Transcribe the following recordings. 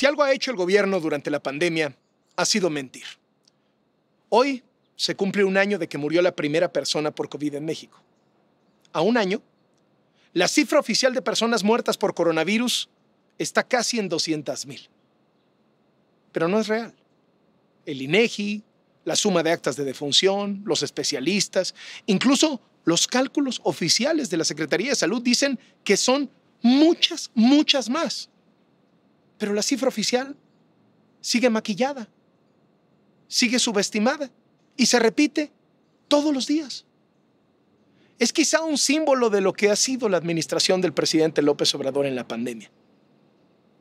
Si algo ha hecho el gobierno durante la pandemia, ha sido mentir. Hoy se cumple un año de que murió la primera persona por COVID en México. A un año, la cifra oficial de personas muertas por coronavirus está casi en 200 mil. Pero no es real. El INEGI, la suma de actas de defunción, los especialistas, incluso los cálculos oficiales de la Secretaría de Salud dicen que son muchas, muchas más. Pero la cifra oficial sigue maquillada, sigue subestimada y se repite todos los días. Es quizá un símbolo de lo que ha sido la administración del presidente López Obrador en la pandemia.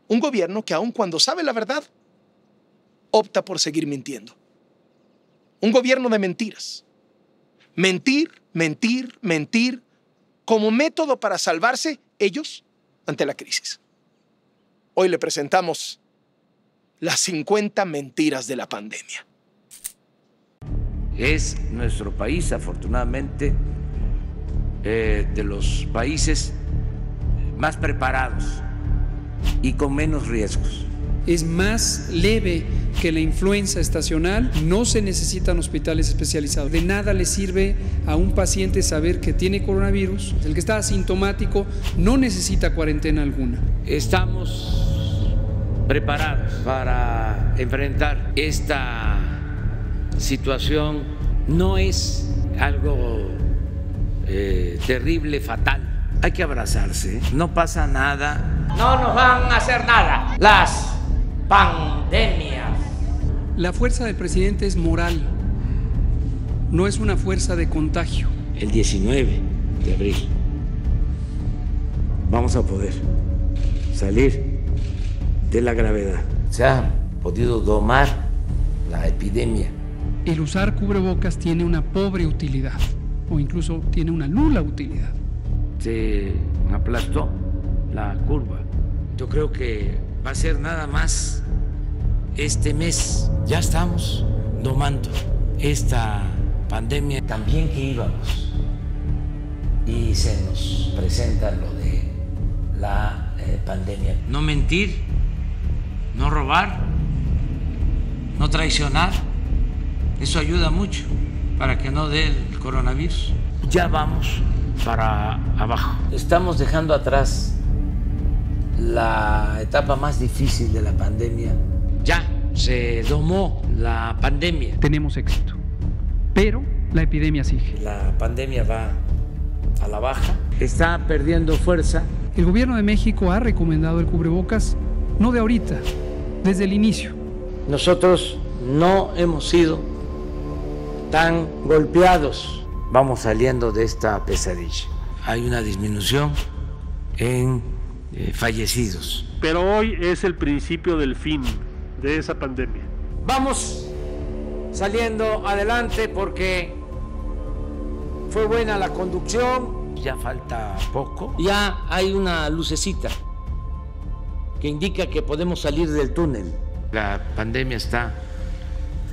Un gobierno que aun cuando sabe la verdad, opta por seguir mintiendo. Un gobierno de mentiras. Mentir, mentir, mentir, como método para salvarse ellos ante la crisis. Hoy le presentamos las 50 mentiras de la pandemia. Es nuestro país, afortunadamente, eh, de los países más preparados y con menos riesgos. Es más leve que la influenza estacional, no se necesitan hospitales especializados. De nada le sirve a un paciente saber que tiene coronavirus. El que está asintomático no necesita cuarentena alguna. Estamos preparados para enfrentar esta situación. No es algo eh, terrible, fatal. Hay que abrazarse, no pasa nada. No nos van a hacer nada. Las pandemias. La fuerza del presidente es moral, no es una fuerza de contagio. El 19 de abril vamos a poder salir de la gravedad. Se ha podido domar la epidemia. El usar cubrebocas tiene una pobre utilidad o incluso tiene una nula utilidad. Se aplastó la curva. Yo creo que va a ser nada más este mes. Ya estamos domando esta pandemia. También que íbamos y se nos presenta lo de la eh, pandemia. No mentir, no robar, no traicionar. Eso ayuda mucho para que no dé el coronavirus. Ya vamos para abajo. Estamos dejando atrás la etapa más difícil de la pandemia. Ya se domó la pandemia. Tenemos éxito, pero la epidemia sigue. La pandemia va a la baja, está perdiendo fuerza. El gobierno de México ha recomendado el cubrebocas no de ahorita, desde el inicio. Nosotros no hemos sido tan golpeados. Vamos saliendo de esta pesadilla. Hay una disminución en eh, fallecidos. Pero hoy es el principio del fin de esa pandemia. Vamos saliendo adelante porque fue buena la conducción. Ya falta poco. Ya hay una lucecita que indica que podemos salir del túnel. La pandemia está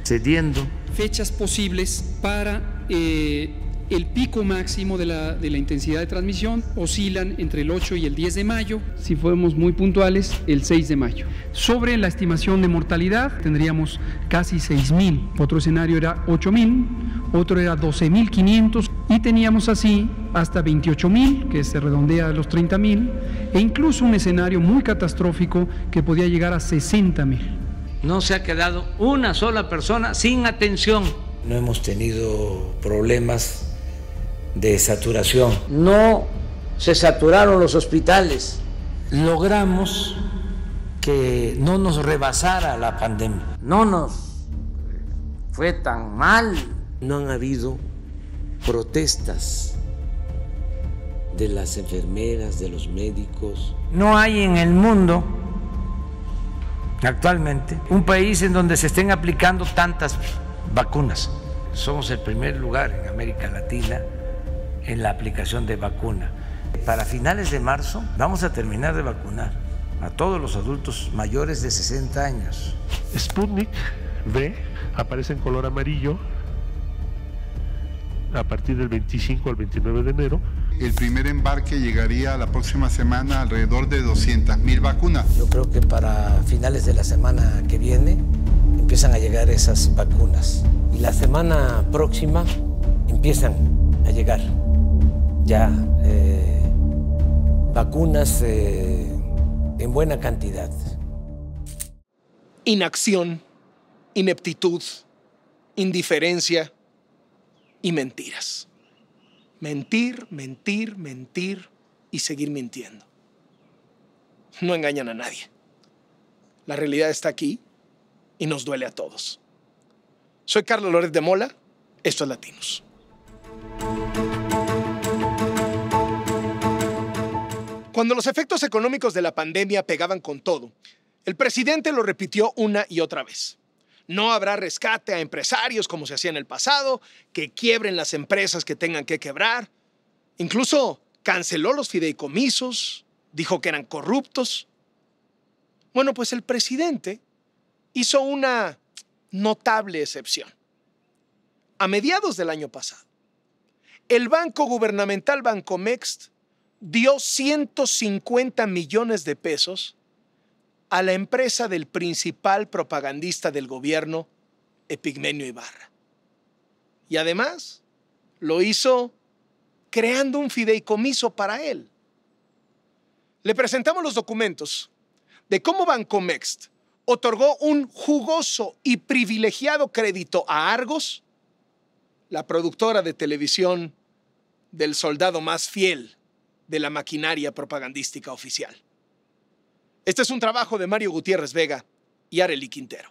cediendo fechas posibles para eh, el pico máximo de la, de la, intensidad de transmisión oscilan entre el 8 y el 10 de mayo, si fuéramos muy puntuales, el 6 de mayo. Sobre la estimación de mortalidad, tendríamos casi 6 mil, otro escenario era 8 mil, otro era 12 mil 500 y teníamos así hasta 28 mil, que se redondea a los 30 mil, e incluso un escenario muy catastrófico que podía llegar a 60 mil no se ha quedado una sola persona sin atención. No hemos tenido problemas de saturación. No se saturaron los hospitales. Logramos que no nos rebasara la pandemia. No nos fue tan mal. No han habido protestas de las enfermeras, de los médicos. No hay en el mundo actualmente un país en donde se estén aplicando tantas vacunas. Somos el primer lugar en América Latina en la aplicación de vacuna. Para finales de marzo vamos a terminar de vacunar a todos los adultos mayores de 60 años. Sputnik V aparece en color amarillo a partir del 25 al 29 de enero. el primer embarque llegaría la próxima semana alrededor de 200.000 vacunas. Yo creo que para finales de la semana que viene empiezan a llegar esas vacunas. Y la semana próxima empiezan a llegar ya eh, vacunas eh, en buena cantidad. Inacción, ineptitud, indiferencia y mentiras. Mentir, mentir, mentir y seguir mintiendo. No engañan a nadie. La realidad está aquí y nos duele a todos. Soy Carlos Lórez de Mola, esto es Latinos. Cuando los efectos económicos de la pandemia pegaban con todo, el presidente lo repitió una y otra vez. No habrá rescate a empresarios como se hacía en el pasado, que quiebren las empresas que tengan que quebrar. Incluso canceló los fideicomisos, dijo que eran corruptos. Bueno, pues el presidente hizo una notable excepción. A mediados del año pasado, el banco gubernamental Bancomext dio 150 millones de pesos a la empresa del principal propagandista del gobierno, Epigmenio Ibarra. Y además lo hizo creando un fideicomiso para él. Le presentamos los documentos de cómo Bancomext otorgó un jugoso y privilegiado crédito a Argos, la productora de televisión del soldado más fiel de la maquinaria propagandística oficial. Este es un trabajo de Mario Gutiérrez Vega y Arely Quintero.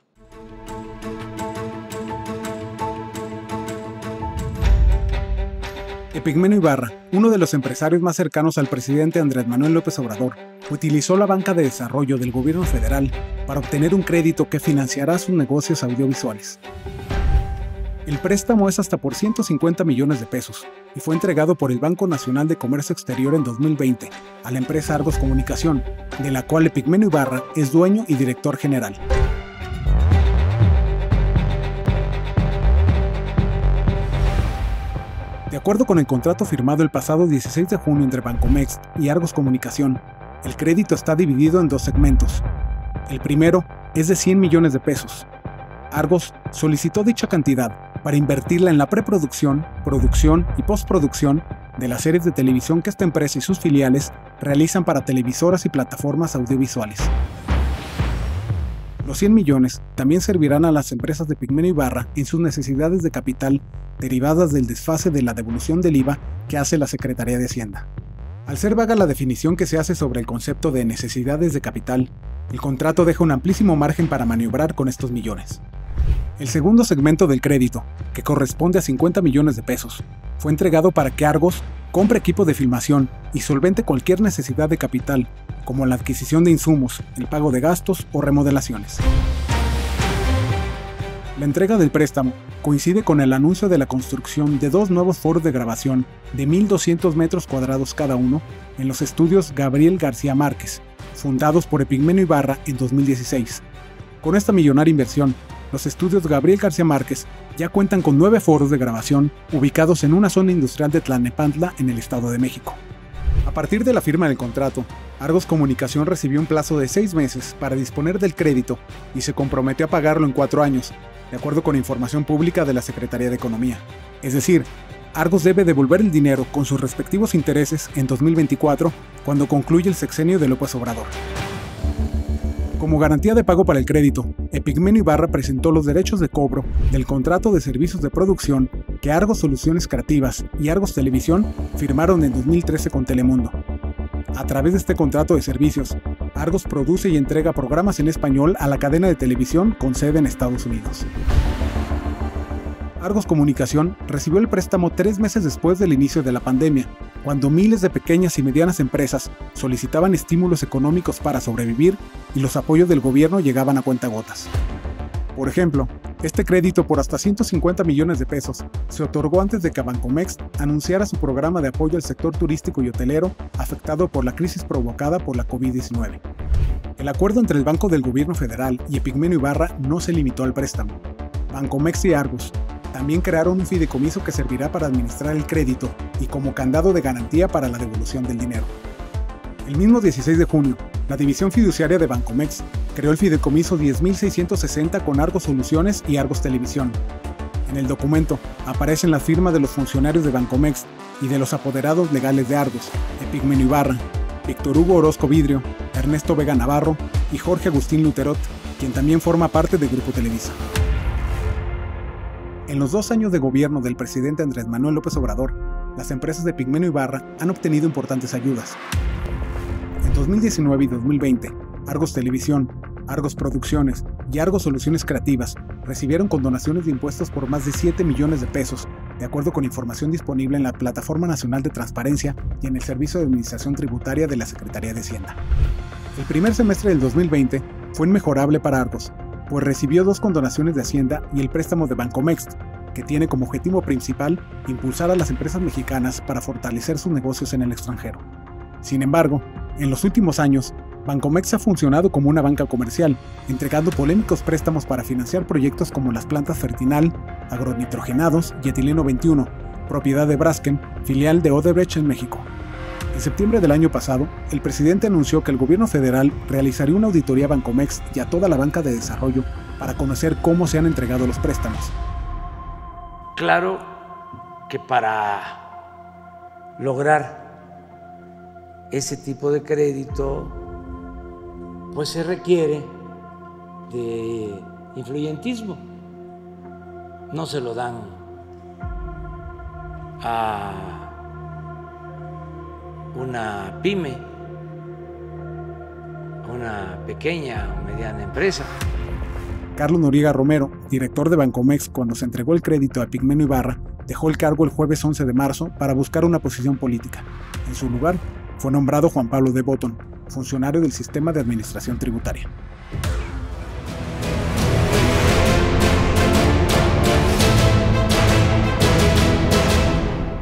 Epigmenio Ibarra, uno de los empresarios más cercanos al presidente Andrés Manuel López Obrador, utilizó la banca de desarrollo del gobierno federal para obtener un crédito que financiará sus negocios audiovisuales. El préstamo es hasta por 150 millones de pesos y fue entregado por el Banco Nacional de Comercio Exterior en 2020 a la empresa Argos Comunicación, de la cual Epigmenio Ibarra es dueño y director general. De acuerdo con el contrato firmado el pasado 16 de junio entre Bancomext y Argos Comunicación, el crédito está dividido en dos segmentos. El primero es de 100 millones de pesos. Argos solicitó dicha cantidad para invertirla en la preproducción, producción y postproducción de las series de televisión que esta empresa y sus filiales realizan para televisoras y plataformas audiovisuales. Los 100 millones también servirán a las empresas de Pigmenio Ibarra en sus necesidades de capital derivadas del desfase de la devolución del IVA que hace la Secretaría de Hacienda. Al ser vaga la definición que se hace sobre el concepto de necesidades de capital, el contrato deja un amplísimo margen para maniobrar con estos millones. El segundo segmento del crédito, que corresponde a 50 millones de pesos, fue entregado para que Argos compre equipo de filmación y solvente cualquier necesidad de capital, como la adquisición de insumos, el pago de gastos o remodelaciones. La entrega del préstamo coincide con el anuncio de la construcción de dos nuevos foros de grabación de 1.200 metros cuadrados cada uno en los estudios Gabriel García Márquez, fundados por Epigmenio Ibarra en 2016. Con esta millonaria inversión, los estudios Gabriel García Márquez ya cuentan con nueve foros de grabación ubicados en una zona industrial de Tlanepantla en el Estado de México. A partir de la firma del contrato, Argos Comunicación recibió un plazo de seis meses para disponer del crédito y se comprometió a pagarlo en cuatro años, de acuerdo con información pública de la Secretaría de Economía. Es decir, Argos debe devolver el dinero con sus respectivos intereses en 2024, cuando concluye el sexenio de López Obrador. Como garantía de pago para el crédito, Epigmenio Ibarra presentó los derechos de cobro del contrato de servicios de producción que Argos Soluciones Creativas y Argos Televisión firmaron en 2013 con Telemundo. A través de este contrato de servicios, Argos produce y entrega programas en español a la cadena de televisión con sede en Estados Unidos. Argos Comunicación recibió el préstamo tres meses después del inicio de la pandemia, cuando miles de pequeñas y medianas empresas solicitaban estímulos económicos para sobrevivir y los apoyos del gobierno llegaban a cuentagotas. Por ejemplo, este crédito por hasta 150 millones de pesos se otorgó antes de que Bancomex anunciara su programa de apoyo al sector turístico y hotelero afectado por la crisis provocada por la COVID-19. El acuerdo entre el Banco del Gobierno Federal y Epigmenio Ibarra no se limitó al préstamo. Bancomex y Argos también crearon un fideicomiso que servirá para administrar el crédito y como candado de garantía para la devolución del dinero. El mismo 16 de junio, la división fiduciaria de Bancomex creó el fideicomiso 10.660 con Argos Soluciones y Argos Televisión. En el documento aparecen las firmas de los funcionarios de Bancomex y de los apoderados legales de Argos, Epigmenio Ibarra, Víctor Hugo Orozco Vidrio, Ernesto Vega Navarro y Jorge Agustín Luterot, quien también forma parte del Grupo Televisa. En los dos años de gobierno del presidente Andrés Manuel López Obrador, las empresas de Pigmenio Ibarra han obtenido importantes ayudas. En 2019 y 2020, Argos Televisión, Argos Producciones y Argos Soluciones Creativas recibieron condonaciones de impuestos por más de 7 millones de pesos, de acuerdo con información disponible en la Plataforma Nacional de Transparencia y en el Servicio de Administración Tributaria de la Secretaría de Hacienda. El primer semestre del 2020 fue inmejorable para Argos, pues recibió dos condonaciones de Hacienda y el préstamo de Bancomext, que tiene como objetivo principal impulsar a las empresas mexicanas para fortalecer sus negocios en el extranjero. Sin embargo, en los últimos años, Bancomex ha funcionado como una banca comercial, entregando polémicos préstamos para financiar proyectos como las plantas Fertinal, agronitrogenados y etileno 21, propiedad de Braskem, filial de Odebrecht en México. En septiembre del año pasado, el presidente anunció que el gobierno federal realizaría una auditoría a Bancomex y a toda la banca de desarrollo para conocer cómo se han entregado los préstamos. Claro que para lograr ese tipo de crédito, pues se requiere de influyentismo. No se lo dan a una pyme, una pequeña o mediana empresa. Carlos Noriega Romero, director de Bancomex, cuando se entregó el crédito a Pigmenio Ibarra, dejó el cargo el jueves 11 de marzo para buscar una posición política. En su lugar, fue nombrado Juan Pablo de Botton, funcionario del Sistema de Administración Tributaria.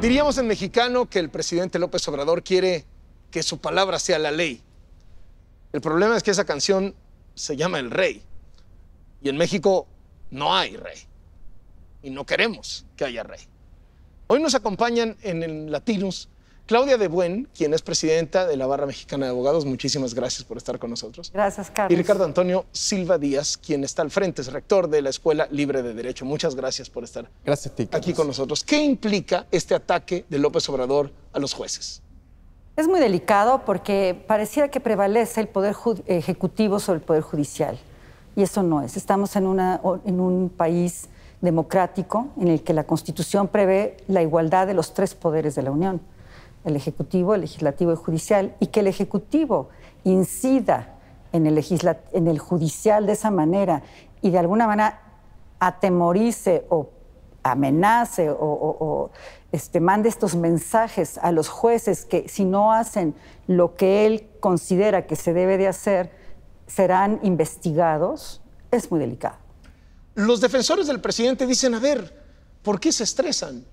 Diríamos en mexicano que el presidente López Obrador quiere que su palabra sea la ley. El problema es que esa canción se llama El Rey. Y en México no hay rey. Y no queremos que haya rey. Hoy nos acompañan en el Latinos Claudia de Buen, quien es presidenta de la Barra Mexicana de Abogados, muchísimas gracias por estar con nosotros. Gracias, Carlos. Y Ricardo Antonio Silva Díaz, quien está al frente, es rector de la Escuela Libre de Derecho. Muchas gracias por estar gracias aquí con nosotros. ¿Qué implica este ataque de López Obrador a los jueces? Es muy delicado porque pareciera que prevalece el poder ejecutivo sobre el poder judicial. Y eso no es. Estamos en, una, en un país democrático en el que la Constitución prevé la igualdad de los tres poderes de la Unión el Ejecutivo, el Legislativo y el Judicial, y que el Ejecutivo incida en el, en el Judicial de esa manera y de alguna manera atemorice o amenace o, este, mande estos mensajes a los jueces que si no hacen lo que él considera que se debe de hacer, serán investigados, es muy delicado. Los defensores del presidente dicen, a ver, ¿por qué se estresan?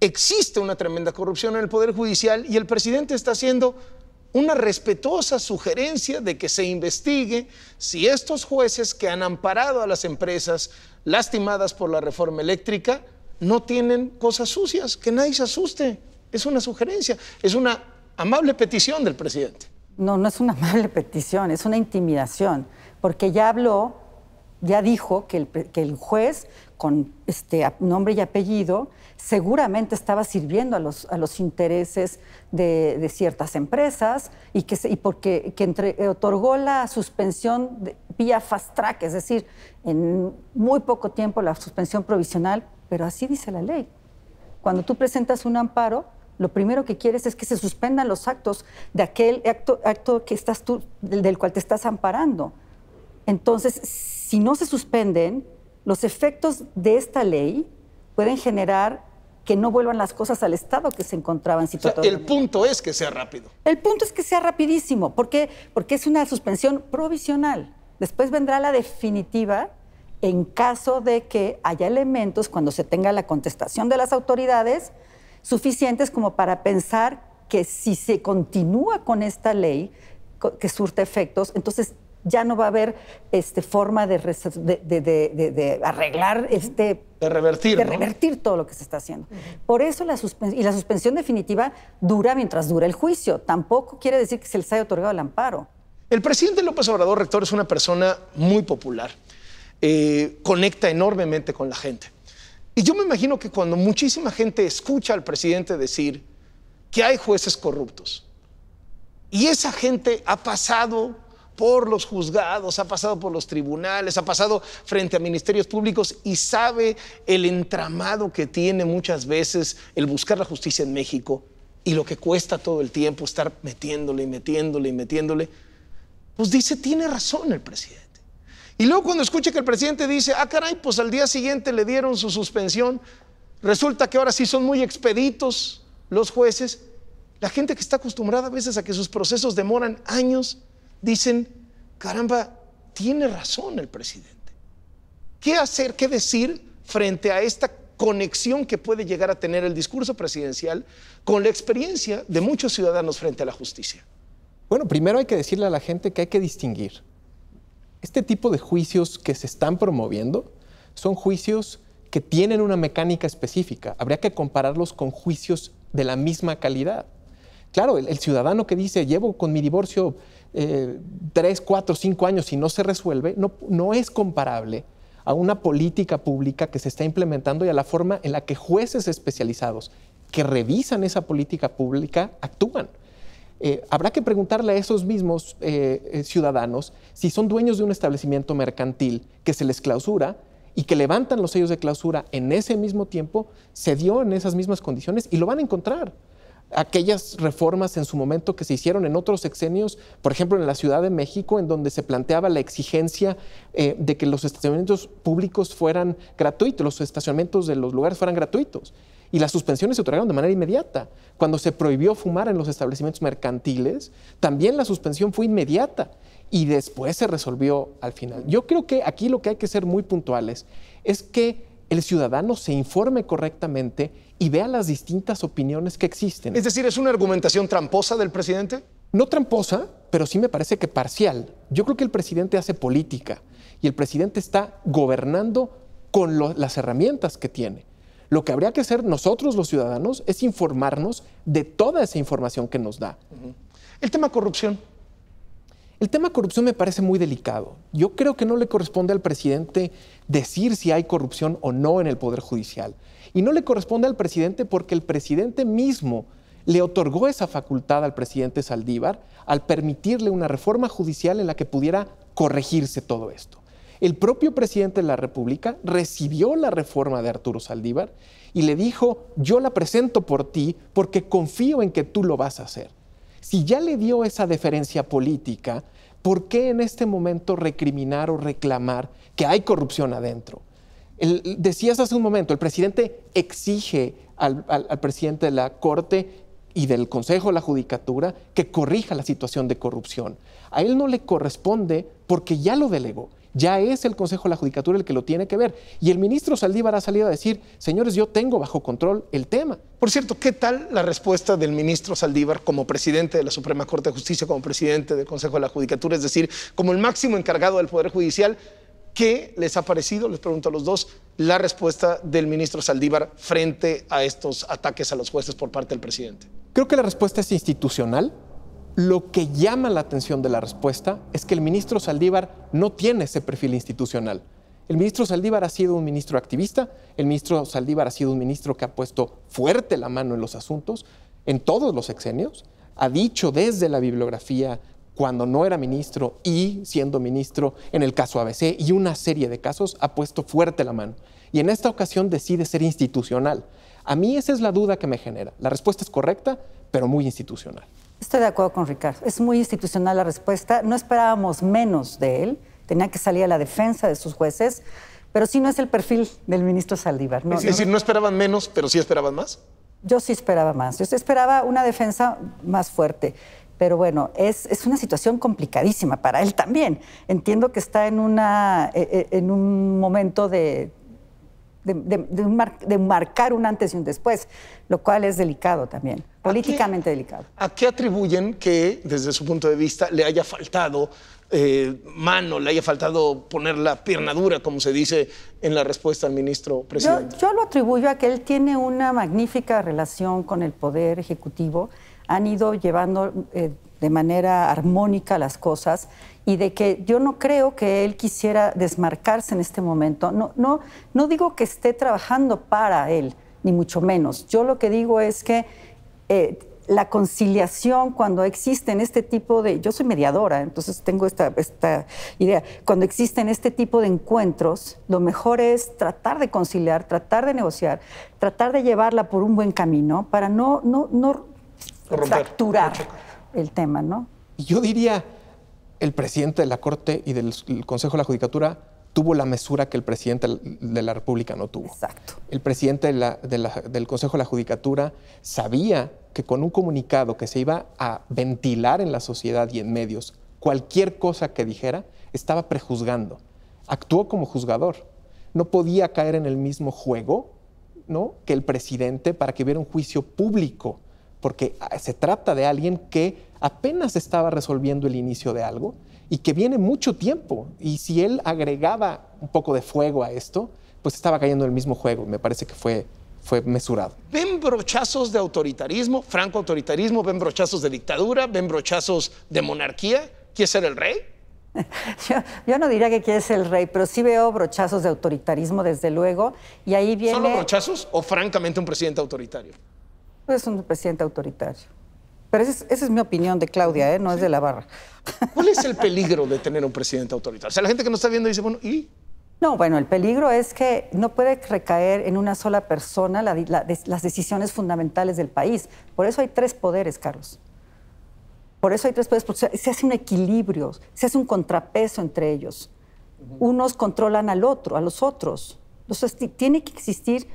Existe una tremenda corrupción en el Poder Judicial y el presidente está haciendo una respetuosa sugerencia de que se investigue si estos jueces que han amparado a las empresas lastimadas por la reforma eléctrica no tienen cosas sucias, que nadie se asuste. Es una sugerencia, es una amable petición del presidente. No, no es una amable petición, es una intimidación, porque ya habló, ya dijo que el, que el juez con este nombre y apellido seguramente estaba sirviendo a los, a los intereses de, ciertas empresas y, que y porque que entre, otorgó la suspensión vía fast track, es decir, en muy poco tiempo la suspensión provisional, pero así dice la ley. Cuando tú presentas un amparo, lo primero que quieres es que se suspendan los actos de aquel acto, acto que estás tú, del cual te estás amparando. Entonces, si no se suspenden, los efectos de esta ley pueden generar que no vuelvan las cosas al estado que se encontraba en situación. el punto es que sea rápido. El punto es que sea rapidísimo. ¿Por qué? Porque es una suspensión provisional. Después vendrá la definitiva en caso de que haya elementos, cuando se tenga la contestación de las autoridades, suficientes como para pensar que si se continúa con esta ley que surte efectos, entonces ya no va a haber este, forma de, de, arreglar, este, de revertir, de revertir todo lo que se está haciendo. Por eso la suspensión, y la suspensión definitiva dura mientras dura el juicio. Tampoco quiere decir que se les haya otorgado el amparo. El presidente López Obrador, rector, es una persona muy popular. Eh, conecta enormemente con la gente. Y yo me imagino que cuando muchísima gente escucha al presidente decir que hay jueces corruptos, y esa gente ha pasado por los juzgados, ha pasado por los tribunales, ha pasado frente a ministerios públicos y sabe el entramado que tiene muchas veces el buscar la justicia en México y lo que cuesta todo el tiempo estar metiéndole y metiéndole y metiéndole, pues dice, tiene razón el presidente. Y luego cuando escucha que el presidente dice, ah, caray, pues al día siguiente le dieron su suspensión, resulta que ahora sí son muy expeditos los jueces, la gente que está acostumbrada a veces a que sus procesos demoran años, dicen, caramba, tiene razón el presidente. ¿Qué hacer, qué decir frente a esta conexión que puede llegar a tener el discurso presidencial con la experiencia de muchos ciudadanos frente a la justicia? Bueno, primero hay que decirle a la gente que hay que distinguir este tipo de juicios que se están promoviendo son juicios que tienen una mecánica específica. Habría que compararlos con juicios de la misma calidad. Claro, el, ciudadano que dice, llevo con mi divorcio eh, tres, cuatro, cinco años y no se resuelve, no, no es comparable a una política pública que se está implementando y a la forma en la que jueces especializados que revisan esa política pública actúan. Eh, habrá que preguntarle a esos mismos eh, ciudadanos si son dueños de un establecimiento mercantil que se les clausura y que levantan los sellos de clausura en ese mismo tiempo, se dio en esas mismas condiciones y lo van a encontrar. Aquellas reformas en su momento que se hicieron en otros sexenios, por ejemplo en la Ciudad de México, en donde se planteaba la exigencia de que los estacionamientos públicos fueran gratuitos, los estacionamientos de los lugares fueran gratuitos y las suspensiones se otorgaron de manera inmediata. Cuando se prohibió fumar en los establecimientos mercantiles, también la suspensión fue inmediata y después se resolvió al final. Yo creo que aquí lo que hay que ser muy puntuales es que el ciudadano se informe correctamente y vea las distintas opiniones que existen. Es decir, ¿es una argumentación tramposa del presidente? No tramposa, pero sí me parece que parcial. Yo creo que el presidente hace política y el presidente está gobernando con las herramientas que tiene. Lo que habría que hacer nosotros los ciudadanos es informarnos de toda esa información que nos da. El tema corrupción. El tema corrupción me parece muy delicado. Yo creo que no le corresponde al presidente decir si hay corrupción o no en el Poder Judicial. Y no le corresponde al presidente porque el presidente mismo le otorgó esa facultad al presidente Saldívar al permitirle una reforma judicial en la que pudiera corregirse todo esto. El propio presidente de la República recibió la reforma de Arturo Saldívar y le dijo, yo la presento por ti porque confío en que tú lo vas a hacer. Si ya le dio esa deferencia política, ¿por qué en este momento recriminar o reclamar que hay corrupción adentro? Decías hace un momento, el presidente exige al, al presidente de la Corte y del Consejo de la Judicatura que corrija la situación de corrupción. A él no le corresponde porque ya lo delegó ya es el Consejo de la Judicatura el que lo tiene que ver. Y el ministro Saldívar ha salido a decir, señores, yo tengo bajo control el tema. Por cierto, ¿qué tal la respuesta del ministro Saldívar como presidente de la Suprema Corte de Justicia, como presidente del Consejo de la Judicatura, es decir, como el máximo encargado del Poder Judicial? ¿Qué les ha parecido, les pregunto a los dos, la respuesta del ministro Saldívar frente a estos ataques a los jueces por parte del presidente? Creo que la respuesta es institucional lo que llama la atención de la respuesta es que el ministro Saldívar no tiene ese perfil institucional. El ministro Saldívar ha sido un ministro activista, el ministro Saldívar ha sido un ministro que ha puesto fuerte la mano en los asuntos en todos los sexenios, ha dicho desde la bibliografía cuando no era ministro y siendo ministro en el caso ABC y una serie de casos, ha puesto fuerte la mano. Y en esta ocasión decide ser institucional. A mí esa es la duda que me genera. La respuesta es correcta, pero muy institucional. Estoy de acuerdo con Ricardo. Es muy institucional la respuesta. No esperábamos menos de él. Tenía que salir a la defensa de sus jueces, pero sí no es el perfil del ministro Saldívar. es decir, no esperaban menos, pero sí esperaban más. Yo sí esperaba más. Yo esperaba una defensa más fuerte. Pero bueno, es, es, una situación complicadísima para él también. Entiendo que está en, una, e, e, en un momento de de, marcar un antes y un después, lo cual es delicado también, políticamente delicado. ¿A qué atribuyen que, desde su punto de vista, le haya faltado eh, mano, le haya faltado poner la pierna dura, como se dice en la respuesta al ministro presidente? Yo, lo atribuyo a que él tiene una magnífica relación con el Poder Ejecutivo, han ido llevando eh, de manera armónica las cosas y de que yo no creo que él quisiera desmarcarse en este momento. No, no, no digo que esté trabajando para él, ni mucho menos. Yo lo que digo es que eh, la conciliación cuando existen este tipo de... Yo soy mediadora, entonces tengo esta, esta idea. Cuando existen este tipo de encuentros, lo mejor es tratar de conciliar, tratar de negociar, tratar de llevarla por un buen camino para no, no, no fracturar el tema, ¿no? Yo diría el presidente de la Corte y del Consejo de la Judicatura tuvo la mesura que el presidente de la República no tuvo. Exacto. El presidente del Consejo de la Judicatura sabía que con un comunicado que se iba a ventilar en la sociedad y en medios, cualquier cosa que dijera, estaba prejuzgando. Actuó como juzgador. No podía caer en el mismo juego ¿no? que el presidente para que hubiera un juicio público, porque ah, se trata de alguien que apenas estaba resolviendo el inicio de algo y que viene mucho tiempo. Y si él agregaba un poco de fuego a esto, pues estaba cayendo en el mismo juego. Me parece que fue, fue mesurado. ¿Ven brochazos de autoritarismo, franco autoritarismo? ¿Ven brochazos de dictadura? ¿Ven brochazos de monarquía? ¿Quiere ser el rey? Yo, no diría que quiere ser el rey, pero sí veo brochazos de autoritarismo, desde luego. Y ahí viene. ¿Solo brochazos o francamente un presidente autoritario? Es un presidente autoritario. Pero esa es, mi opinión de Claudia, ¿eh? no es de la barra. ¿Cuál es el peligro de tener un presidente autoritario? O sea, la gente que nos está viendo dice, bueno, ¿y? No, bueno, el peligro es que no puede recaer en una sola persona las decisiones fundamentales del país. Por eso hay tres poderes, Carlos. Por eso hay tres poderes, porque se hace un equilibrio, se hace un contrapeso entre ellos. Unos controlan al otro, a los otros. Entonces, tiene que existir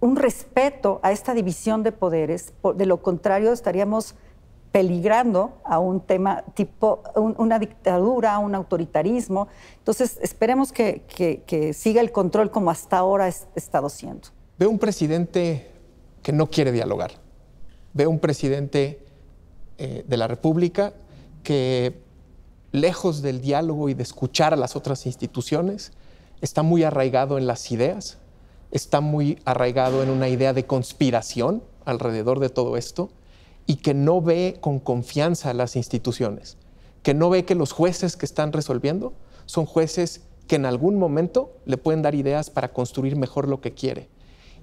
un respeto a esta división de poderes, de lo contrario estaríamos peligrando a un tema tipo una dictadura, un autoritarismo. Entonces, esperemos que, siga el control como hasta ahora ha estado siendo. Veo un presidente que no quiere dialogar. Veo un presidente eh, de la República que, lejos del diálogo y de escuchar a las otras instituciones, está muy arraigado en las ideas, está muy arraigado en una idea de conspiración alrededor de todo esto y que no ve con confianza a las instituciones, que no ve que los jueces que están resolviendo son jueces que en algún momento le pueden dar ideas para construir mejor lo que quiere.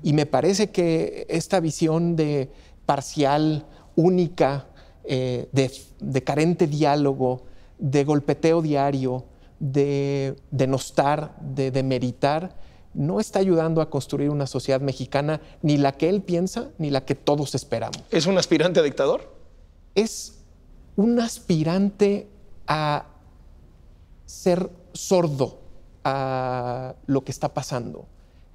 Y me parece que esta visión de parcial, única, eh, de, carente diálogo, de golpeteo diario, de denostar, de demeritar, no está ayudando a construir una sociedad mexicana ni la que él piensa ni la que todos esperamos. ¿Es un aspirante a dictador? Es un aspirante a ser sordo a lo que está pasando.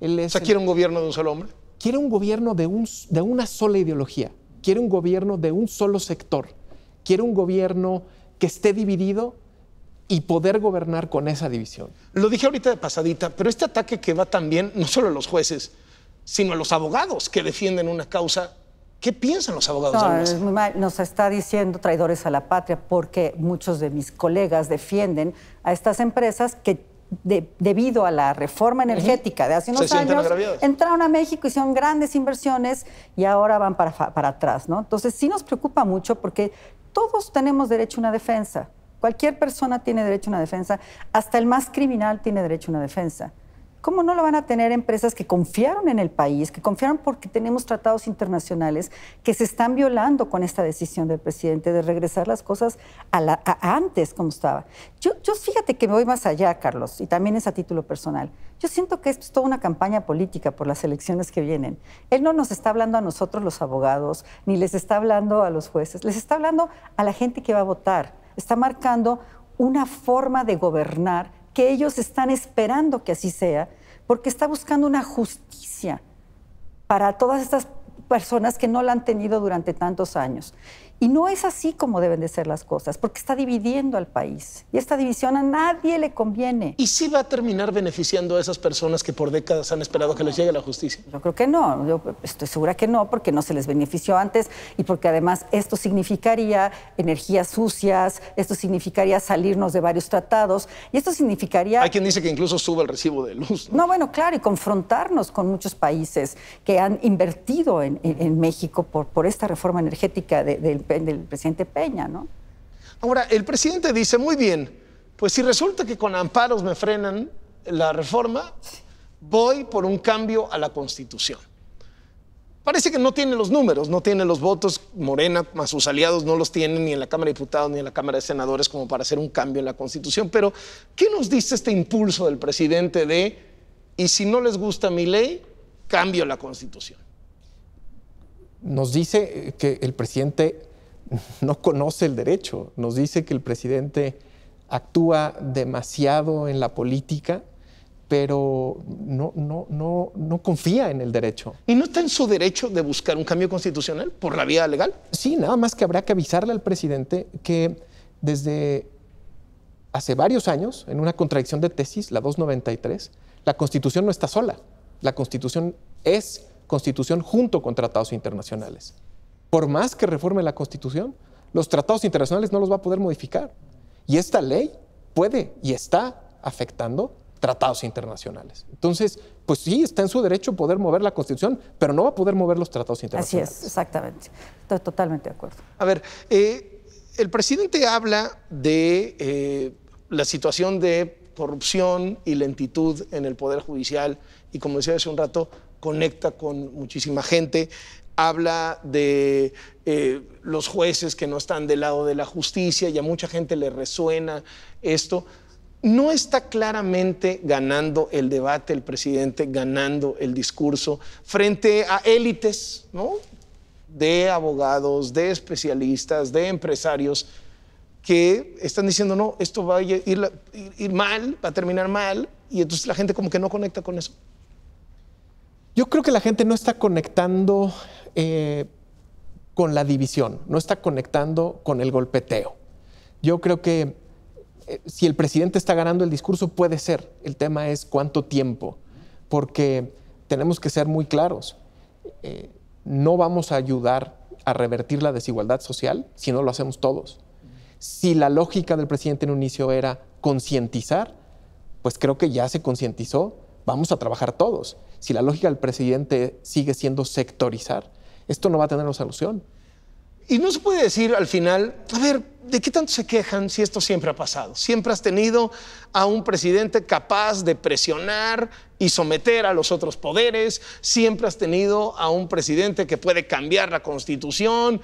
Él o sea, ¿quiere un gobierno de un solo hombre? Quiere un gobierno de, un, de una sola ideología. Quiere un gobierno de un solo sector. Quiere un gobierno que esté dividido y poder gobernar con esa división. Lo dije ahorita de pasadita, pero este ataque que va también no solo a los jueces, sino a los abogados que defienden una causa. ¿Qué piensan los abogados? No, es muy mal. Nos está diciendo traidores a la patria porque muchos de mis colegas defienden a estas empresas que debido a la reforma energética de hace unos años, entraron a México, hicieron grandes inversiones y ahora van para, para atrás, ¿no? Entonces sí nos preocupa mucho porque todos tenemos derecho a una defensa. Cualquier persona tiene derecho a una defensa, hasta el más criminal tiene derecho a una defensa. ¿Cómo no lo van a tener empresas que confiaron en el país, que confiaron porque tenemos tratados internacionales que se están violando con esta decisión del presidente de regresar las cosas a, antes como estaba? Yo, yo fíjate que me voy más allá, Carlos, y también es a título personal. Yo siento que esto es toda una campaña política por las elecciones que vienen. Él no nos está hablando a nosotros los abogados, ni les está hablando a los jueces, les está hablando a la gente que va a votar está marcando una forma de gobernar que ellos están esperando que así sea, porque está buscando una justicia para todas estas personas que no la han tenido durante tantos años. Y no es así como deben de ser las cosas, porque está dividiendo al país. Y esta división a nadie le conviene. ¿Y si va a terminar beneficiando a esas personas que por décadas han esperado que les llegue la justicia? Yo creo que no, yo estoy segura que no, porque no se les benefició antes y porque además esto significaría energías sucias, esto significaría salirnos de varios tratados y esto significaría... Hay quien dice que incluso suba el recibo de luz. No, bueno, claro, y confrontarnos con muchos países que han invertido en, en- en México por, por esta reforma energética de- del del presidente Peña, ¿no? Ahora, el presidente dice, muy bien, pues si resulta que con amparos me frenan la reforma, voy por un cambio a la Constitución. Parece que no tiene los números, no tiene los votos, Morena más sus aliados no los tienen ni en la Cámara de Diputados ni en la Cámara de Senadores como para hacer un cambio en la Constitución. Pero, ¿qué nos dice este impulso del presidente de, y si no les gusta mi ley, cambio la Constitución? Nos dice que el presidente no conoce el derecho, nos dice que el presidente actúa demasiado en la política, pero no, no, no, no confía en el derecho. ¿Y no está en su derecho de buscar un cambio constitucional por la vía legal? Sí, nada más que habrá que avisarle al presidente que desde hace varios años, en una contradicción de tesis, la 293, la Constitución no está sola. La Constitución es Constitución junto con tratados internacionales. Por más que reforme la Constitución, los tratados internacionales no los va a poder modificar. Y esta ley puede y está afectando tratados internacionales. Entonces, pues sí, está en su derecho poder mover la Constitución, pero no va a poder mover los tratados Así internacionales. es, exactamente. Estoy totalmente de acuerdo. A ver, eh, el presidente habla de eh, la situación de corrupción y lentitud en el Poder Judicial y como decía hace un rato, conecta con muchísima gente. Habla de eh, los jueces que no están del lado de la justicia y a mucha gente le resuena esto. No está claramente ganando el debate el presidente, ganando el discurso frente a élites, ¿no? de abogados, de especialistas, de empresarios que están diciendo, no, esto va a ir, mal, va a terminar mal, y entonces la gente como que no conecta con eso. Yo creo que la gente no está conectando eh, con la división, no está conectando con el golpeteo. Yo creo que eh, si el presidente está ganando el discurso, puede ser. El tema es cuánto tiempo, porque tenemos que ser muy claros. Eh, no vamos a ayudar a revertir la desigualdad social si no lo hacemos todos. Si la lógica del presidente en un inicio era concientizar, pues creo que ya se concientizó, vamos a trabajar todos. Si la lógica del presidente sigue siendo sectorizar, esto no va a tener solución. Y no se puede decir al final, a ver, ¿de qué tanto se quejan si esto siempre ha pasado? Siempre has tenido a un presidente capaz de presionar y someter a los otros poderes, siempre has tenido a un presidente que puede cambiar la constitución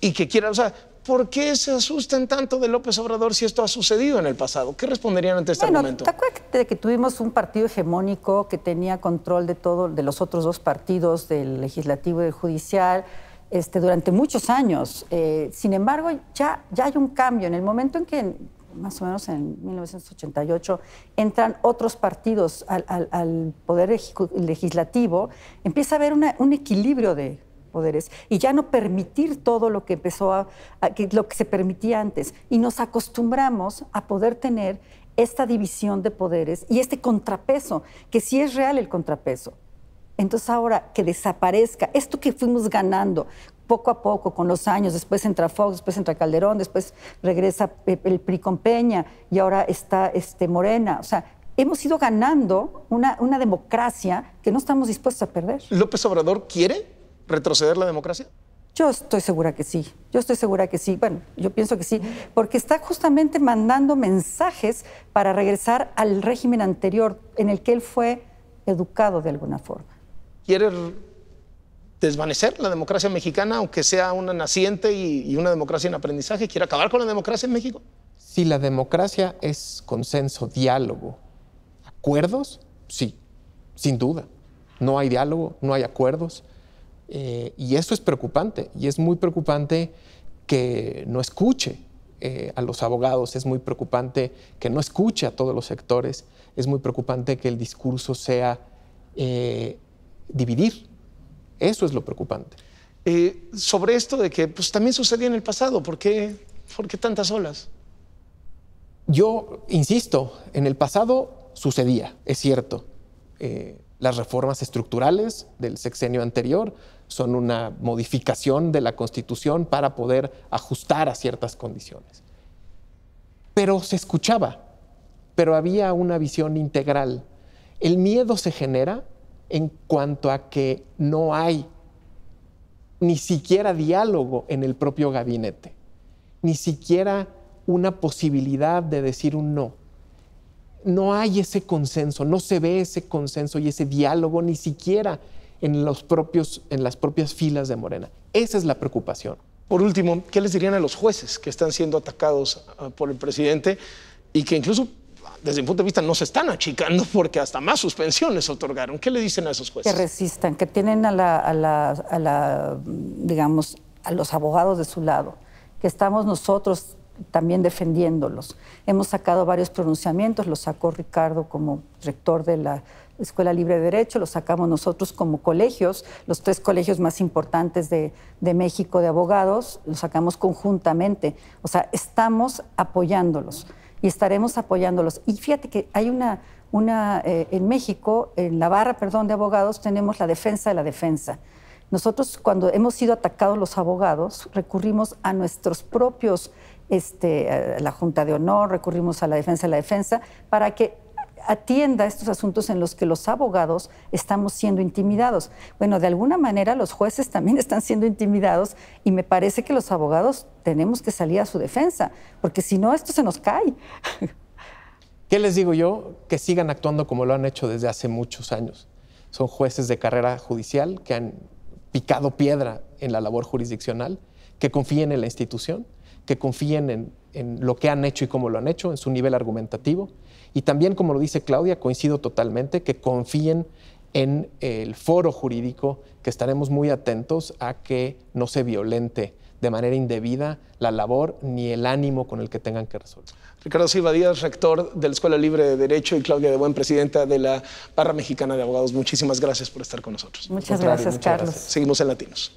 y que quiera, o sea, ¿por qué se asustan tanto de López Obrador si esto ha sucedido en el pasado? ¿Qué responderían ante este Bueno, argumento? ¿te acuerdas de que tuvimos un partido hegemónico que tenía control de todo, de los otros dos partidos, del legislativo y del judicial, este, durante muchos años? Eh, sin embargo, ya, ya hay un cambio. En el momento en que, más o menos en 1988, entran otros partidos al, al- al poder legislativo, empieza a haber una- un equilibrio de y ya no permitir todo lo que empezó a, lo que se permitía antes. Y nos acostumbramos a poder tener esta división de poderes y este contrapeso que sí es real el contrapeso. Entonces ahora que desaparezca esto que fuimos ganando poco a poco con los años después entra Fox después entra Calderón después regresa el PRI con Peña y ahora está este Morena. O sea hemos ido ganando una, una democracia que no estamos dispuestos a perder. ¿López Obrador quiere retroceder la democracia? yo estoy segura que sí, yo estoy segura que sí, bueno, yo pienso que sí, porque está justamente mandando mensajes para regresar al régimen anterior en el que él fue educado de alguna forma. quiere desvanecer la democracia mexicana, aunque sea una naciente y, y una democracia en aprendizaje, quiere acabar con la democracia en México. Si la democracia es consenso, diálogo, acuerdos, sí, sin duda. No hay diálogo, no hay acuerdos. Eh, y eso es preocupante. Y es muy preocupante que no escuche eh, a los abogados, es muy preocupante que no escuche a todos los sectores, es muy preocupante que el discurso sea eh, dividir. Eso es lo preocupante. Sobre esto de que pues, también sucedía en el pasado, ¿por qué, ¿por qué tantas olas? Yo insisto, en el pasado sucedía, es cierto. Eh, las reformas estructurales del sexenio anterior son una modificación de la Constitución para poder ajustar a ciertas condiciones. Pero se escuchaba, pero había una visión integral. El miedo se genera en cuanto a que no hay ni siquiera diálogo en el propio gabinete, ni siquiera una posibilidad de decir un no. No hay ese consenso, no se ve ese consenso y ese diálogo ni siquiera en, los propios, en las propias filas de Morena. Esa es la preocupación. Por último, ¿qué les dirían a los jueces que están siendo atacados ah, por el presidente y que incluso desde mi punto de vista no se están achicando porque hasta más suspensiones otorgaron? ¿Qué le dicen a esos jueces? Que resistan, que tienen a la, a la, a la digamos, a los abogados de su lado, que estamos nosotros también defendiéndolos. Hemos sacado varios pronunciamientos, lo sacó Ricardo como rector de la Escuela Libre de Derecho, lo sacamos nosotros como colegios, los tres colegios más importantes de, de México de abogados, lo sacamos conjuntamente. O sea, estamos apoyándolos y estaremos apoyándolos. Y fíjate que hay una, una eh, en México, en la barra, perdón, de abogados, tenemos la defensa de la defensa. Nosotros cuando hemos sido atacados los abogados, recurrimos a nuestros propios, este, a la Junta de Honor, recurrimos a la defensa de la defensa, para que atienda estos asuntos en los que los abogados estamos siendo intimidados. Bueno, de alguna manera los jueces también están siendo intimidados y me parece que los abogados tenemos que salir a su defensa, porque si no, esto se nos cae. ¿Qué les digo yo? Que sigan actuando como lo han hecho desde hace muchos años. Son jueces de carrera judicial que han picado piedra en la labor jurisdiccional, que confíen en la institución, que confíen en, en lo que han hecho y cómo lo han hecho, en su nivel argumentativo y también, como lo dice Claudia, coincido totalmente, que confíen en el foro jurídico, que estaremos muy atentos a que no se violente de manera indebida la labor ni el ánimo con el que tengan que resolver. Ricardo Silva Díaz, rector de la Escuela Libre de Derecho, y Claudia de Buen, presidenta de la Barra Mexicana de Abogados. Muchísimas gracias por estar con nosotros. Muchas gracias, Carlos. Seguimos en Latinos.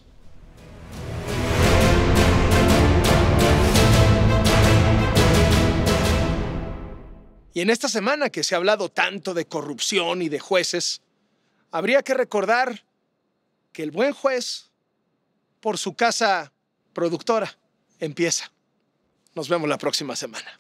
Y en esta semana que se ha hablado tanto de corrupción y de jueces, habría que recordar que el buen juez, por su casa productora, empieza. Nos vemos la próxima semana.